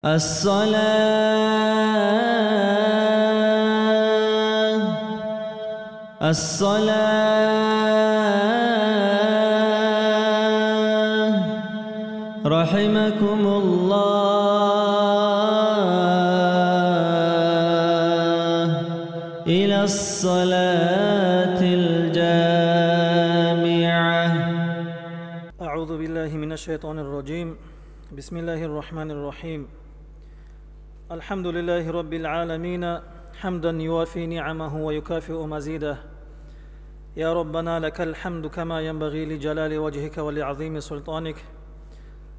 الصلاة الصلاة رحمكم الله إلى الصلاة الجامعة. أعوذ بالله من الشيطان الرجيم. بسم الله الرحمن الرحيم. الحمد لله رب العالمين حمدا يوافي نعمه ويكافئ مزيده. يا ربنا لك الحمد كما ينبغي لجلال وجهك ولعظيم سلطانك.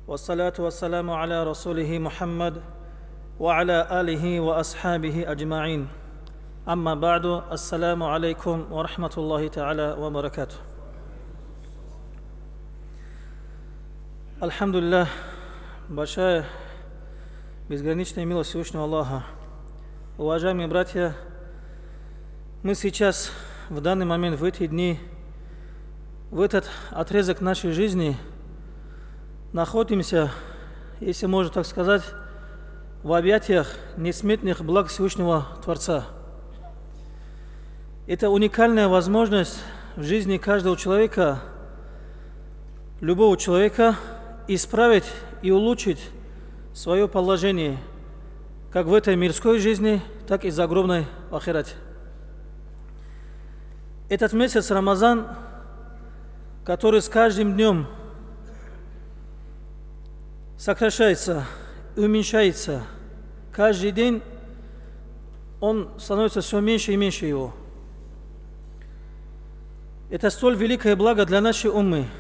والصلاة والسلام على رسوله محمد وعلى آله وأصحابه أجمعين. أما بعد السلام عليكم ورحمة الله تعالى وبركاته. الحمد لله بشاه безграничная милость Всевышнего Аллаха. Уважаемые братья, мы сейчас, в данный момент, в эти дни, в этот отрезок нашей жизни находимся, если можно так сказать, в объятиях несметных благ Всевышнего Творца. Это уникальная возможность в жизни каждого человека, любого человека – исправить и улучшить свое положение, как в этой мирской жизни, так и загробной в ахирате. Этот месяц Рамазан, который с каждым днем сокращается и уменьшается, каждый день он становится все меньше и меньше его. Это столь великое благо для нашей умы –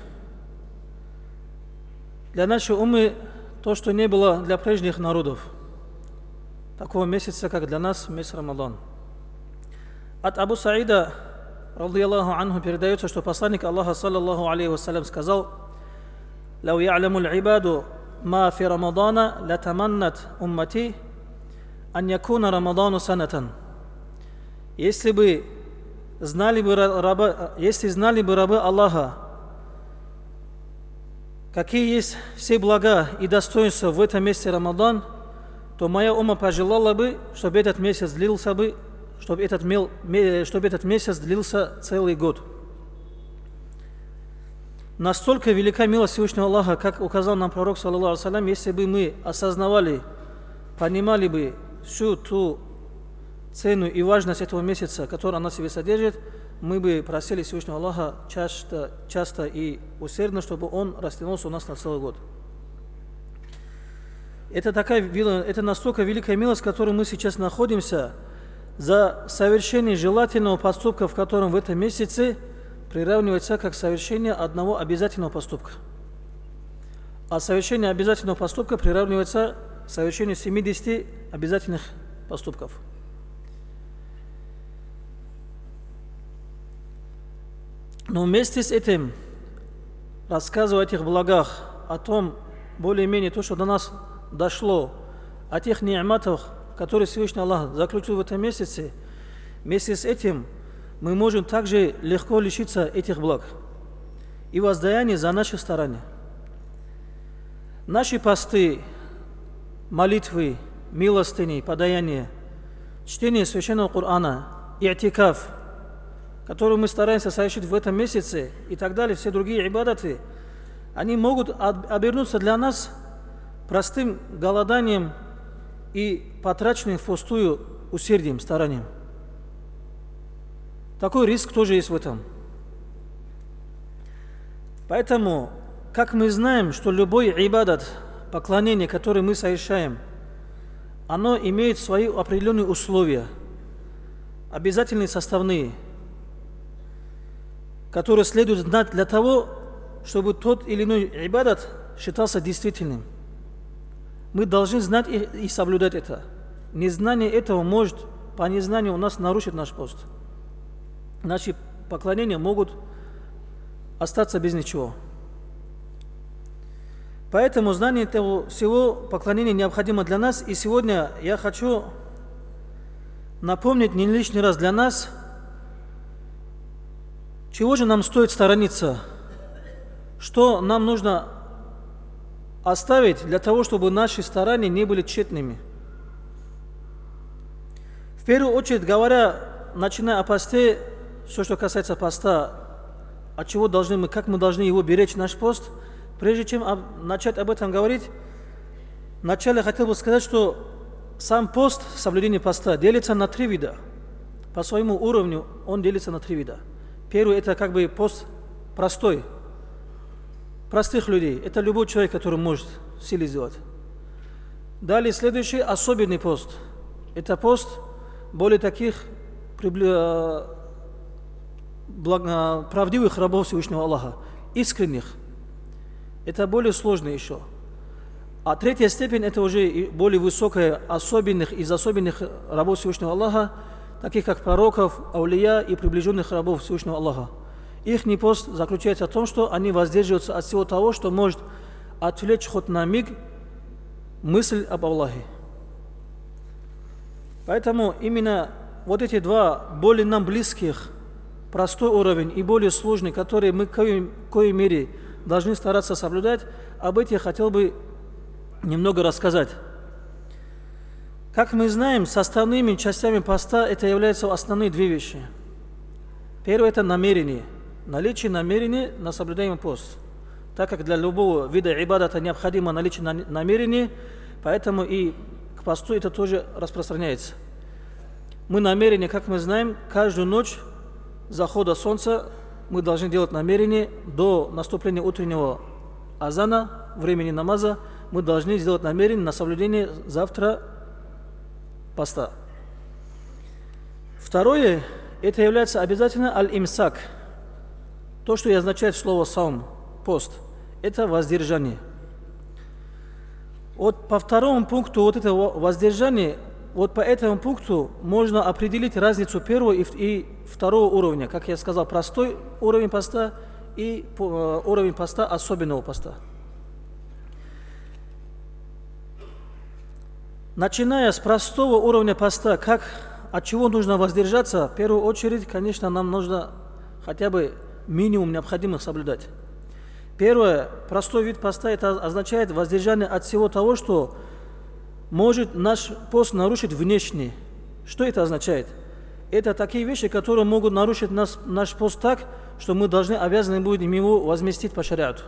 для нашей умы то, что не было для прежних народов. Такого месяца, как для нас месяц Рамадан. От Абу Саида, радиаллаху анху, передается, что посланник Аллаха, саллаллаху алейхи вассалям, сказал, «Лау я'ламу l'ибаду ма фи Рамадана латаманнат уммати ан якуна Рамадану санатан». Если бы знали бы рабы, если знали бы рабы Аллаха, какие есть все блага и достоинства в этом месяце Рамадан, то моя ума пожелала бы, чтобы этот месяц длился бы, чтобы этот, мел, чтобы этот месяц длился целый год. Настолько велика милость Всевышнего Аллаха, как указал нам пророк, алейhi если бы мы осознавали, понимали бы всю ту цену и важность этого месяца, который она себе содержит, мы бы просили Всевышнего Аллаха часто, часто и усердно, чтобы Он растянулся у нас на целый год. Это, такая, это настолько великая милость, в которой мы сейчас находимся, за совершение желательного поступка, в котором в этом месяце приравнивается как совершение одного обязательного поступка. А совершение обязательного поступка приравнивается к совершению 70 обязательных поступков – Но вместе с этим, рассказывая о этих благах, о том, более-менее то, что до нас дошло, о тех неаматах, которые Всевышний Аллах заключил в этом месяце, вместе с этим мы можем также легко лишиться этих благ и воздаяния за наши старания. Наши посты, молитвы, милостыни, подаяния, чтение Священного Корана, и'тикаф – которую мы стараемся совершить в этом месяце и так далее, все другие ибадаты, они могут обернуться для нас простым голоданием и потраченным впустую усердием, старанием. Такой риск тоже есть в этом. Поэтому, как мы знаем, что любой ибадат, поклонение, которое мы совершаем, оно имеет свои определенные условия, обязательные составные – которые следует знать для того, чтобы тот или иной ибадат считался действительным. Мы должны знать и, соблюдать это. Незнание этого может по незнанию у нас нарушить наш пост. Наши поклонения могут остаться без ничего. Поэтому знание этого всего поклонения необходимо для нас. И сегодня я хочу напомнить не лишний раз для нас – чего же нам стоит сторониться? Что нам нужно оставить для того, чтобы наши старания не были тщетными. В первую очередь, говоря, начиная о посте, все, что касается поста, от чего должны мы, как мы должны его беречь, наш пост, прежде чем об, начать об этом говорить, вначале хотел бы сказать, что сам пост, соблюдение поста, делится на три вида. По своему уровню он делится на три вида. Первый – это как бы пост простой, простых людей. Это любой человек, который может силе сделать. Далее следующий – особенный пост. Это пост более таких э, правдивых рабов Всевышнего Аллаха, искренних. Это более сложно еще. А третья степень это уже более высокая особенных из особенных рабов Всевышнего Аллаха, таких как пророков, аулия и приближенных рабов Всевышнего Аллаха. Их пост заключается в том, что они воздерживаются от всего того, что может отвлечь хоть на миг мысль об Аллахе. Поэтому именно вот эти два более нам близких, простой уровень и более сложный, которые мы в коей, коей мере должны стараться соблюдать, об этих я хотел бы немного рассказать. Как мы знаем, составными частями поста это являются основные две вещи. Первое – это намерение. Наличие намерения на соблюдаемый пост. Так как для любого вида ибадата необходимо наличие намерения, поэтому и к посту это тоже распространяется. Мы намерение, как мы знаем, каждую ночь захода солнца мы должны делать намерение до наступления утреннего азана, времени намаза – мы должны сделать намерение на соблюдение завтра поста. Второе, это является обязательно аль-имсак. То, что и означает слово саум, пост, это воздержание. Вот по второму пункту вот этого воздержания, вот по этому пункту можно определить разницу первого и, и второго уровня. Как я сказал, простой уровень поста и э, уровень поста особенного поста. Начиная с простого уровня поста, как, от чего нужно воздержаться, в первую очередь, конечно, нам нужно хотя бы минимум необходимых соблюдать. Первое, простой вид поста, это означает воздержание от всего того, что может наш пост нарушить внешне. Что это означает? Это такие вещи, которые могут нарушить нас, наш пост так, что мы должны, обязаны будем его возместить по шариату.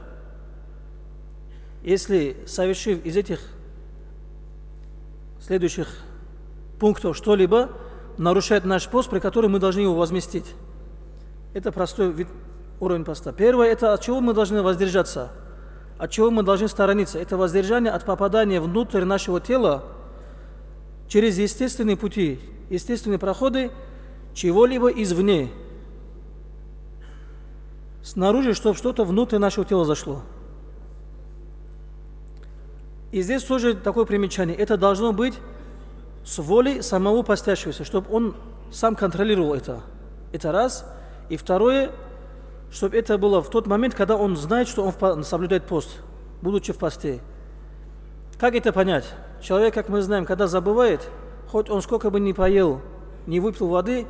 Если совершив из этих следующих пунктов что-либо нарушает наш пост, при котором мы должны его возместить. Это простой вид, уровень поста. Первое – это от чего мы должны воздержаться, от чего мы должны сторониться. Это воздержание от попадания внутрь нашего тела через естественные пути, естественные проходы чего-либо извне. Снаружи, чтобы что-то внутрь нашего тела зашло. И здесь тоже такое примечание. Это должно быть с волей самого постящегося, чтобы он сам контролировал это. Это раз. И второе, чтобы это было в тот момент, когда он знает, что он соблюдает пост, будучи в посте. Как это понять? Человек, как мы знаем, когда забывает, хоть он сколько бы ни поел, не выпил воды,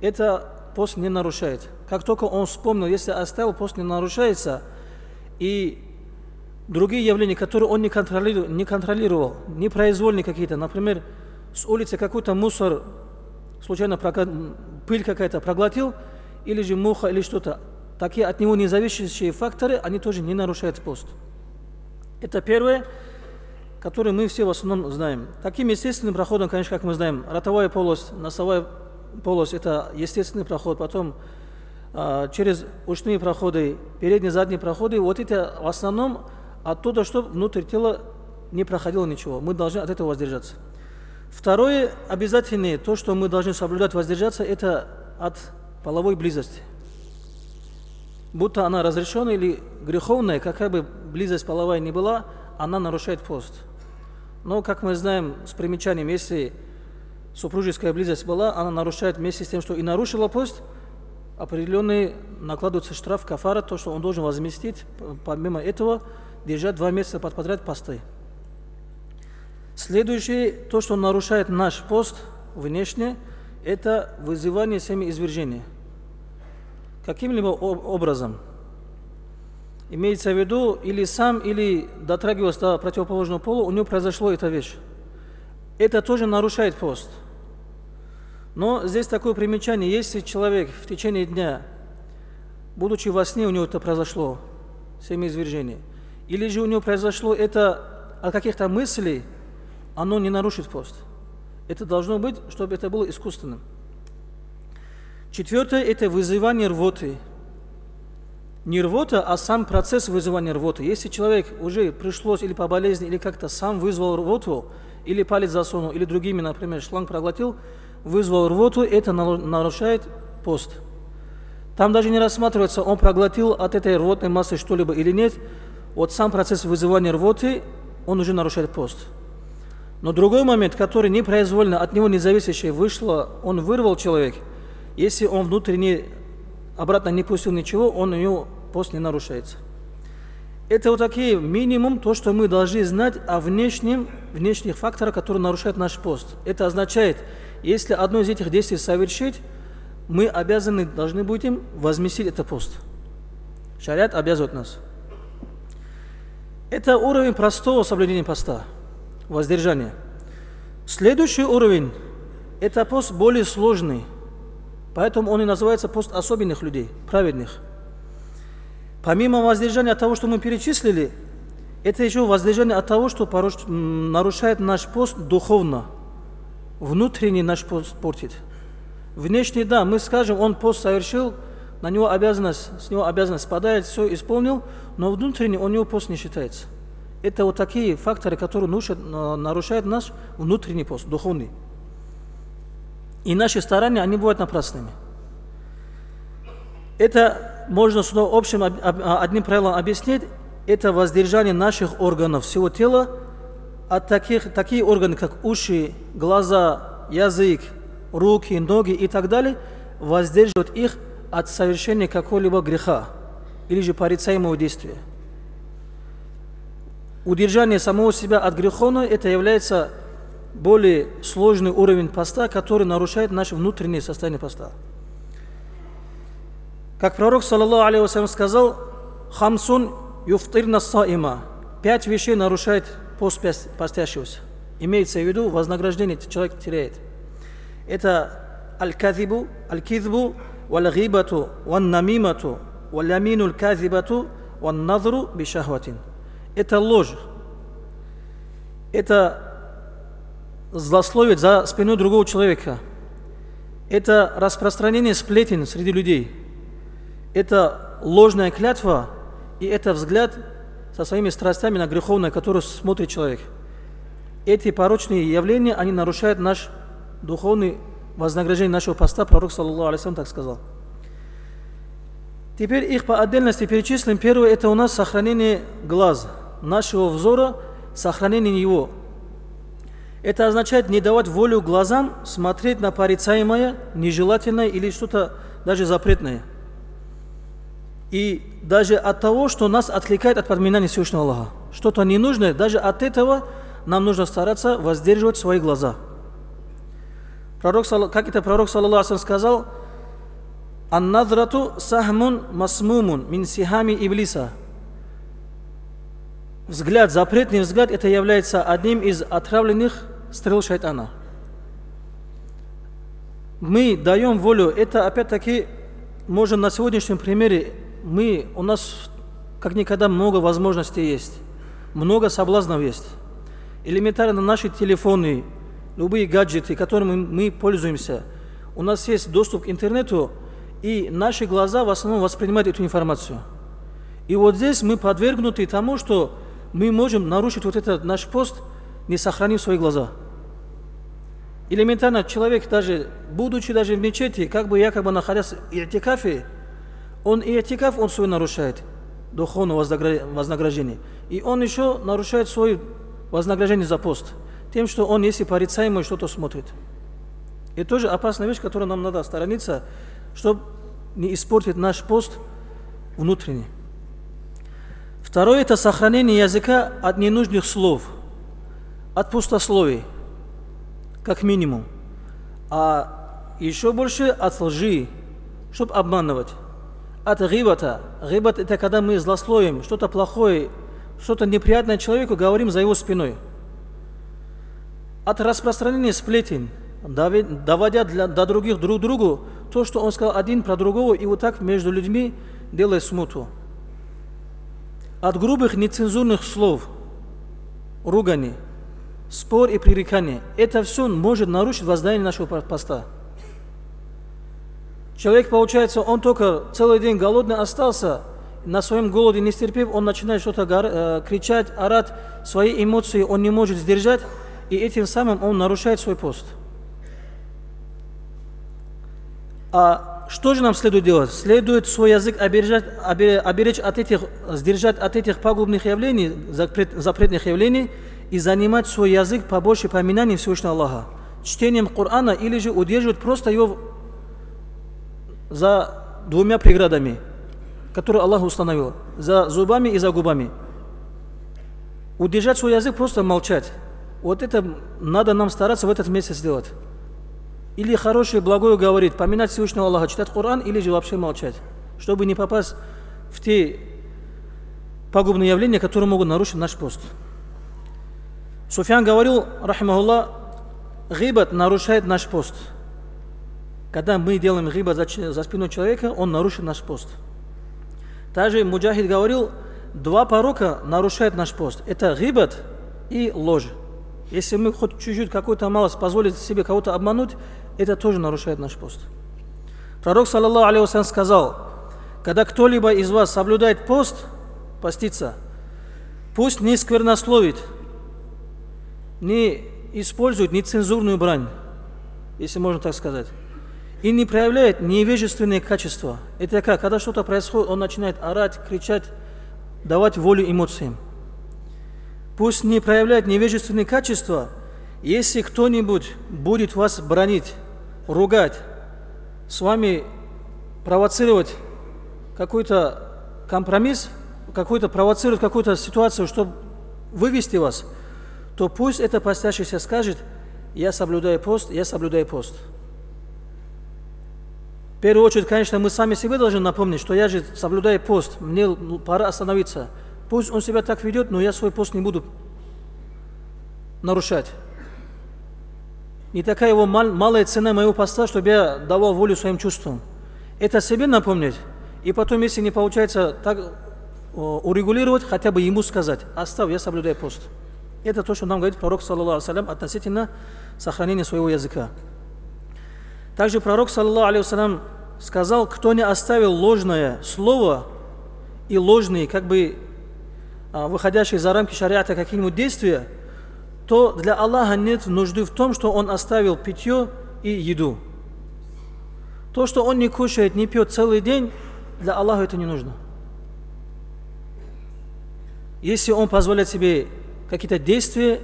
это пост не нарушает. Как только он вспомнил, если оставил, пост не нарушается, и другие явления, которые он не контролировал, не контролировал непроизвольные какие-то, например, с улицы какой-то мусор, случайно пыль какая-то проглотил, или же муха, или что-то. Такие от него независящие факторы, они тоже не нарушают пост. Это первое, которое мы все в основном знаем. Таким естественным проходом, конечно, как мы знаем, ротовая полость, носовая полость – это естественный проход, потом а, через ушные проходы, передние, задние проходы, вот это в основном оттуда, чтобы внутрь тела не проходило ничего. Мы должны от этого воздержаться. Второе обязательное, то, что мы должны соблюдать, воздержаться, это от половой близости. Будто она разрешенная или греховная, какая бы близость половая ни была, она нарушает пост. Но, как мы знаем, с примечанием, если супружеская близость была, она нарушает вместе с тем, что и нарушила пост, определенный накладывается штраф кафара, то, что он должен возместить. Помимо этого, держать два месяца под подряд посты. Следующее, то, что нарушает наш пост внешне, это вызывание семяизвержения. Каким-либо образом. Имеется в виду, или сам, или дотрагиваясь до противоположного пола, у него произошло эта вещь. Это тоже нарушает пост. Но здесь такое примечание, если человек в течение дня, будучи во сне, у него это произошло, семяизвержение, или же у него произошло это от каких-то мыслей, оно не нарушит пост. Это должно быть, чтобы это было искусственным. Четвертое – это вызывание рвоты – не рвота, а сам процесс вызывания рвоты. Если человек уже пришлось или по болезни, или как-то сам вызвал рвоту, или палец засунул, или другими, например, шланг проглотил, вызвал рвоту, это нарушает пост. Там даже не рассматривается, он проглотил от этой рвотной массы что-либо или нет. Вот сам процесс вызывания рвоты, он уже нарушает пост. Но другой момент, который непроизвольно, от него независящий вышло, он вырвал человек, если он внутренне обратно не пустил ничего, он у него пост не нарушается. Это вот такие минимум, то, что мы должны знать о внешнем, внешних факторах, которые нарушают наш пост. Это означает, если одно из этих действий совершить, мы обязаны, должны будем возместить этот пост. Шариат обязывает нас. Это уровень простого соблюдения поста, воздержания. Следующий уровень – это пост более сложный, поэтому он и называется пост особенных людей, праведных – Помимо воздержания от того, что мы перечислили, это еще воздержание от того, что нарушает наш пост духовно. Внутренний наш пост портит. Внешний, да, мы скажем, он пост совершил, на него обязанность, с него обязанность спадает, все исполнил, но внутренний у него пост не считается. Это вот такие факторы, которые нарушают наш внутренний пост, духовный. И наши старания, они бывают напрасными. Это можно сюда общим а, одним правилом объяснить, это воздержание наших органов всего тела от таких, такие органы, как уши, глаза, язык, руки, ноги и так далее, воздерживать их от совершения какого-либо греха или же порицаемого действия. Удержание самого себя от греховного – это является более сложный уровень поста, который нарушает наше внутреннее состояние поста. Как пророк, саллаллаху алейхи сказал, «Хамсун юфтирна саима» Пять вещей нарушает пост постящегося. Имеется в виду, вознаграждение человек теряет. Это аль-кадибу, аль-кидбу, валь-гибату, ван-намимату, валь-ямину аль-кадибату, ван-надру бишахватин. Это ложь. Это злословить за спиной другого человека. Это распространение сплетен среди людей это ложная клятва, и это взгляд со своими страстями на греховное, которое смотрит человек. Эти порочные явления, они нарушают наш духовный вознаграждение нашего поста, пророк, саллаллаху алейхи так сказал. Теперь их по отдельности перечислим. Первое – это у нас сохранение глаз, нашего взора, сохранение его. Это означает не давать волю глазам смотреть на порицаемое, нежелательное или что-то даже запретное – и даже от того, что нас отвлекает от подминания Всевышнего Аллаха. Что-то ненужное, даже от этого нам нужно стараться воздерживать свои глаза. Пророк, как это пророк, саллаллаху сказал, «Ан-надрату сахмун масмумун мин сихами иблиса». Взгляд, запретный взгляд, это является одним из отравленных стрел шайтана. Мы даем волю, это опять-таки можем на сегодняшнем примере мы, у нас как никогда много возможностей есть, много соблазнов есть. Элементарно наши телефоны, любые гаджеты, которыми мы пользуемся, у нас есть доступ к интернету, и наши глаза в основном воспринимают эту информацию. И вот здесь мы подвергнуты тому, что мы можем нарушить вот этот наш пост, не сохранив свои глаза. Элементарно человек даже, будучи даже в мечети, как бы якобы находясь в иртикафе, он и этикаф, он свой нарушает, духовное вознаграждение. И он еще нарушает свое вознаграждение за пост, тем, что он, если порицаемый, что-то смотрит. И тоже опасная вещь, которую нам надо сторониться, чтобы не испортить наш пост внутренний. Второе – это сохранение языка от ненужных слов, от пустословий, как минимум. А еще больше от лжи, чтобы обманывать. от гибата. Гибат это когда мы злословим, что-то плохое, что-то неприятное человеку говорим за его спиной. От распространения сплетен, доводя для, до других друг другу то, что он сказал один про другого, и вот так между людьми делая смуту. От грубых нецензурных слов, ругани, спор и пререкания. Это все может нарушить воздание нашего поста. Человек, получается, он только целый день голодный остался, на своем голоде не стерпев, он начинает что-то э, кричать, орать, свои эмоции он не может сдержать, и этим самым он нарушает свой пост. А что же нам следует делать? Следует свой язык обережать, оберечь от этих, сдержать от этих пагубных явлений, запретных явлений, и занимать свой язык побольше поминанием Всевышнего Аллаха, чтением Корана или же удерживать просто его за двумя преградами, которые Аллах установил, за зубами и за губами. Удержать свой язык, просто молчать. Вот это надо нам стараться в этот месяц сделать. Или хорошее, благое говорить, поминать Всевышнего Аллаха, читать Коран, или же вообще молчать, чтобы не попасть в те пагубные явления, которые могут нарушить наш пост. Суфян говорил, рахимахуллах, гибат нарушает наш пост. Когда мы делаем гибат за, за спиной человека, он нарушит наш пост. Также Муджахид говорил, два порока нарушают наш пост. Это гибат и ложь. Если мы хоть чуть-чуть какую-то малость позволить себе кого-то обмануть, это тоже нарушает наш пост. Пророк, саллаллаху алейхи сказал, когда кто-либо из вас соблюдает пост, постится, пусть не сквернословит, не использует нецензурную брань, если можно так сказать, и не проявляет невежественные качества. Это как? Когда что-то происходит, он начинает орать, кричать, давать волю эмоциям. Пусть не проявляет невежественные качества, если кто-нибудь будет вас бронить, ругать, с вами провоцировать какой-то компромисс, какой-то провоцировать какую-то ситуацию, чтобы вывести вас – то пусть это постящийся скажет, я соблюдаю пост, я соблюдаю пост. В первую очередь, конечно, мы сами себе должны напомнить, что я же соблюдаю пост, мне пора остановиться. Пусть он себя так ведет, но я свой пост не буду нарушать. Не такая его мал, малая цена моего поста, чтобы я давал волю своим чувствам. Это себе напомнить, и потом, если не получается так урегулировать, хотя бы ему сказать, оставь, я соблюдаю пост. Это то, что нам говорит пророк, саллаллаху алейhi относительно сохранения своего языка. Также пророк, саллаллаху алейhi сказал, кто не оставил ложное слово и ложные, как бы а, выходящие за рамки шариата какие-нибудь действия, то для Аллаха нет нужды в том, что он оставил питье и еду. То, что он не кушает, не пьет целый день, для Аллаха это не нужно. Если он позволяет себе какие-то действия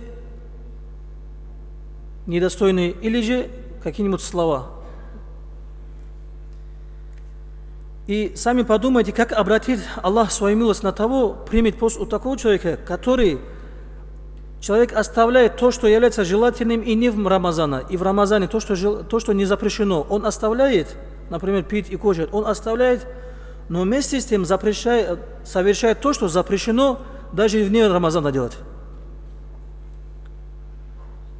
недостойные или же какие-нибудь слова. И сами подумайте, как обратит Аллах свою милость на того, примет пост у такого человека, который человек оставляет то, что является желательным и не в Рамазана, и в Рамазане то, что, то, что не запрещено. Он оставляет, например, пить и кушать, он оставляет, но вместе с тем запрещает, совершает то, что запрещено даже вне Рамазана делать.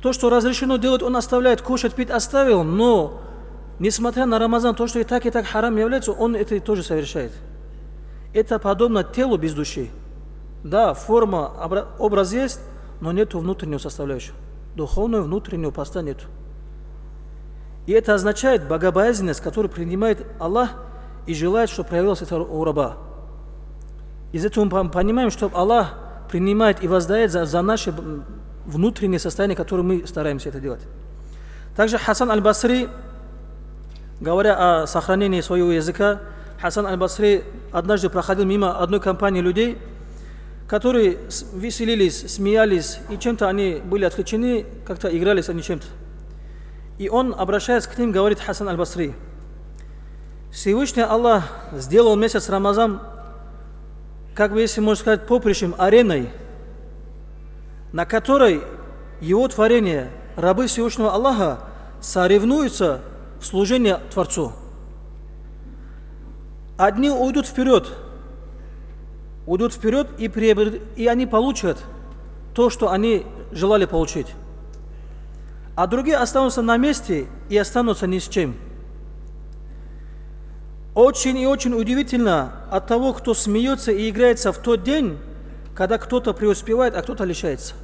То, что разрешено делать, он оставляет, кушать, пить оставил, но, несмотря на Рамазан, то, что и так, и так харам является, он это тоже совершает. Это подобно телу без души. Да, форма, образ есть, но нет внутреннего составляющего. Духовного внутреннего поста нет. И это означает богобоязненность, которую принимает Аллах и желает, чтобы проявилось это у раба. Из этого мы понимаем, что Аллах принимает и воздает за, за наши внутреннее состояние, которое мы стараемся это делать. Также Хасан Аль-Басри, говоря о сохранении своего языка, Хасан Аль-Басри однажды проходил мимо одной компании людей, которые веселились, смеялись, и чем-то они были отвлечены, как-то игрались они чем-то. И он, обращаясь к ним, говорит Хасан Аль-Басри, Всевышний Аллах сделал месяц Рамазан, как бы, если можно сказать, поприщем, ареной – на которой его творение, рабы Всевышнего Аллаха, соревнуются в служении Творцу. одни уйдут вперед, уйдут вперед и, приобрет, и они получат то, что они желали получить. А другие останутся на месте и останутся ни с чем. Очень и очень удивительно от того, кто смеется и играется в тот день, когда кто-то преуспевает, а кто-то лишается.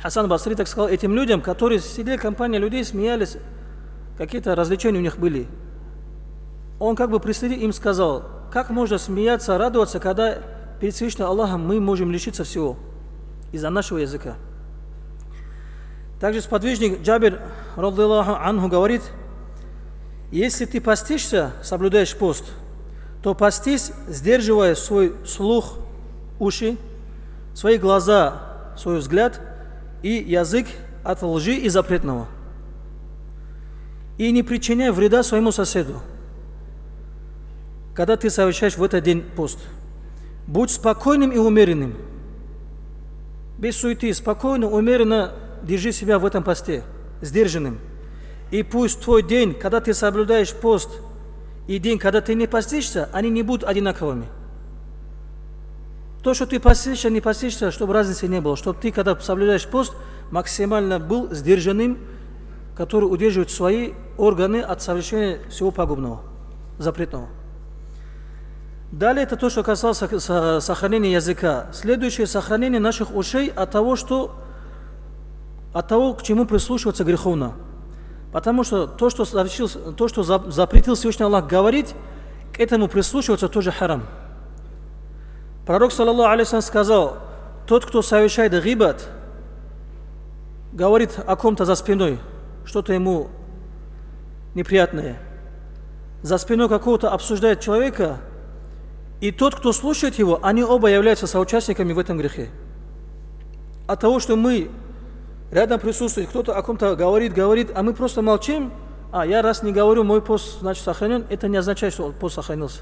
Хасан Басри так сказал этим людям, которые сидели, компания людей, смеялись, какие-то развлечения у них были. Он как бы при им сказал, как можно смеяться, радоваться, когда перед Всевышним Аллахом мы можем лишиться всего из-за нашего языка. Также сподвижник Джабир, раддиллаху анху, говорит, если ты постишься, соблюдаешь пост, то постись, сдерживая свой слух, уши, свои глаза, свой взгляд и язык от лжи и запретного. И не причиняй вреда своему соседу, когда ты совершаешь в этот день пост. Будь спокойным и умеренным. Без суеты, спокойно, умеренно держи себя в этом посте, сдержанным. И пусть твой день, когда ты соблюдаешь пост, и день, когда ты не постишься, они не будут одинаковыми. То, что ты постишься, не постишься, чтобы разницы не было. Чтобы ты, когда соблюдаешь пост, максимально был сдержанным, который удерживает свои органы от совершения всего пагубного, запретного. Далее это то, что касалось сохранения языка. Следующее – сохранение наших ушей от того, что, от того, к чему прислушиваться греховно. Потому что то, что, совершил, то, что запретил Всевышний Аллах говорить, к этому прислушиваться тоже харам. Пророк, саллаллаху алейхи сказал, тот, кто совершает гибат, говорит о ком-то за спиной, что-то ему неприятное, за спиной какого-то обсуждает человека, и тот, кто слушает его, они оба являются соучастниками в этом грехе. От того, что мы рядом присутствует, кто-то о ком-то говорит, говорит, а мы просто молчим, а я раз не говорю, мой пост, значит, сохранен, это не означает, что пост сохранился.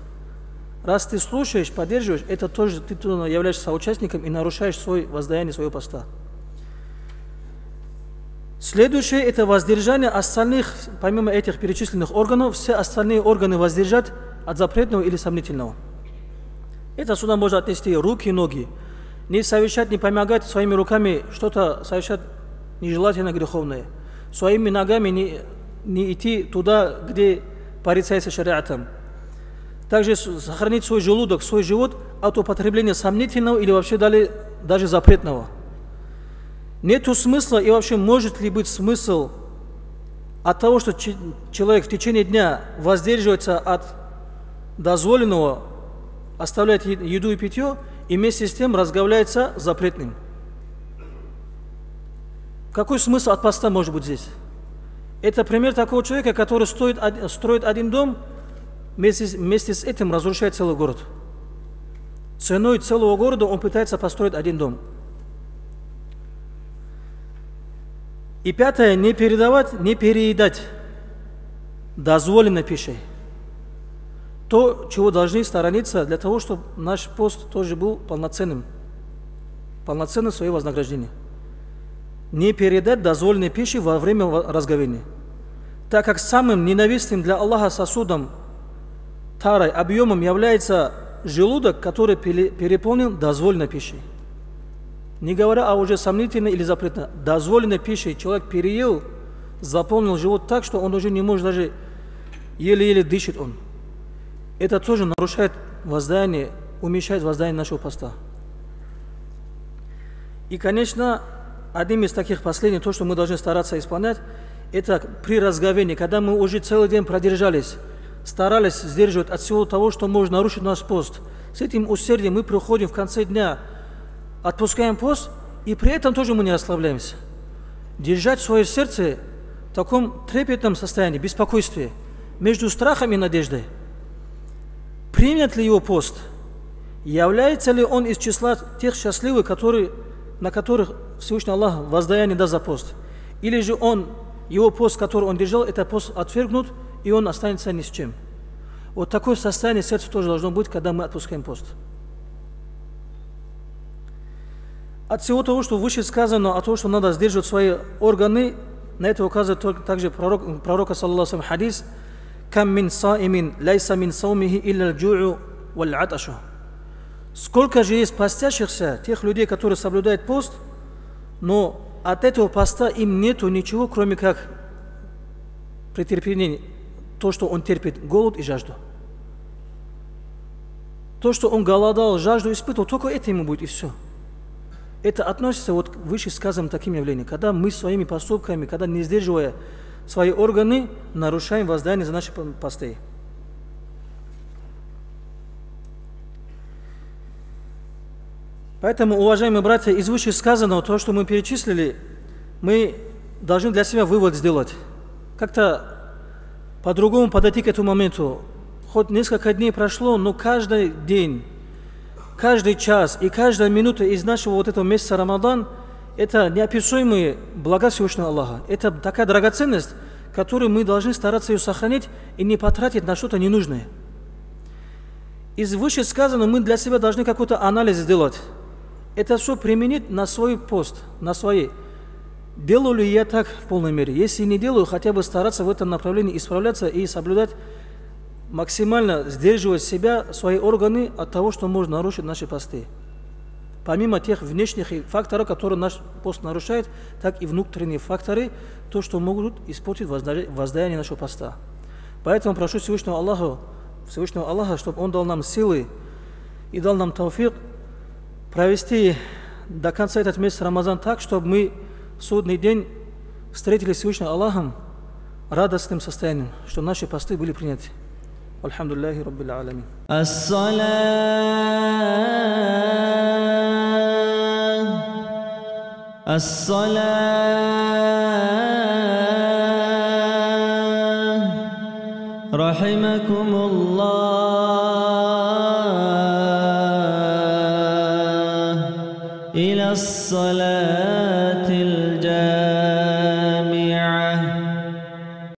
Раз ты слушаешь, поддерживаешь, это тоже ты являешься соучастником и нарушаешь свой воздаяние своего поста. Следующее – это воздержание остальных, помимо этих перечисленных органов, все остальные органы воздержать от запретного или сомнительного. Это сюда можно отнести руки и ноги. Не совершать, не помогать своими руками что-то совершать нежелательно греховное. Своими ногами не, не идти туда, где порицается шариатом. Также сохранить свой желудок, свой живот от употребления сомнительного или вообще дали, даже запретного. Нету смысла и вообще может ли быть смысл от того, что человек в течение дня воздерживается от дозволенного, оставляет еду и питье, и вместе с тем разговляется запретным. Какой смысл от поста может быть здесь? Это пример такого человека, который стоит, строит один дом, вместе, вместе с этим разрушает целый город. Ценой целого города он пытается построить один дом. И пятое, не передавать, не переедать дозволено пищей. То, чего должны сторониться для того, чтобы наш пост тоже был полноценным, полноценным свое вознаграждение не передать дозволенной пищи во время разговения. Так как самым ненавистным для Аллаха сосудом, тарой, объемом является желудок, который переполнен дозволенной пищей. Не говоря о уже сомнительной или запретной, дозволенной пищей человек переел, заполнил живот так, что он уже не может даже еле-еле дышит он. Это тоже нарушает воздаяние, уменьшает воздаяние нашего поста. И, конечно, одним из таких последних, то, что мы должны стараться исполнять, это при разговении, когда мы уже целый день продержались, старались сдерживать от всего того, что может нарушить наш пост. С этим усердием мы приходим в конце дня, отпускаем пост, и при этом тоже мы не расслабляемся. Держать свое сердце в таком трепетном состоянии, беспокойстве, между страхом и надеждой. Примет ли его пост? Является ли он из числа тех счастливых, которые на которых Всевышний Аллах воздаяние даст за пост. Или же он, его пост, который он держал, это пост отвергнут, и он останется ни с чем. Вот такое состояние сердца тоже должно быть, когда мы отпускаем пост. От всего того, что выше сказано, от того, что надо сдерживать свои органы, на это указывает также пророк, пророка, саллаху хадис, Кам мин саимин лайса мин саумихи илля джу'у валь аташу. Сколько же есть постящихся, тех людей, которые соблюдают пост, но от этого поста им нету ничего, кроме как претерпение, то, что он терпит голод и жажду. То, что он голодал, жажду испытывал, только это ему будет и все. Это относится вот к вышесказанным таким явлениям. Когда мы своими поступками, когда не сдерживая свои органы, нарушаем воздание за наши посты. Поэтому, уважаемые братья, из вышесказанного, то, что мы перечислили, мы должны для себя вывод сделать. Как-то по-другому подойти к этому моменту. Хоть несколько дней прошло, но каждый день, каждый час и каждая минута из нашего вот этого месяца Рамадан – это неописуемые блага Всевышнего Аллаха. Это такая драгоценность, которую мы должны стараться ее сохранить и не потратить на что-то ненужное. Из вышесказанного мы для себя должны какой-то анализ сделать это все применить на свой пост, на свои. Делаю ли я так в полной мере? Если не делаю, хотя бы стараться в этом направлении исправляться и соблюдать, максимально сдерживать себя, свои органы от того, что может нарушить наши посты. Помимо тех внешних факторов, которые наш пост нарушает, так и внутренние факторы, то, что могут испортить воздаяние нашего поста. Поэтому прошу Всевышнего Аллаха, Всевышнего Аллаха, чтобы Он дал нам силы и дал нам тауфик провести до конца этот месяц Рамазан так, чтобы мы в судный день встретились с Всевышним Аллахом радостным состоянием, что наши посты были приняты. الحمد لله رب العالمين. الصلاة الصلاة رحمكم الله إلى الصلاة.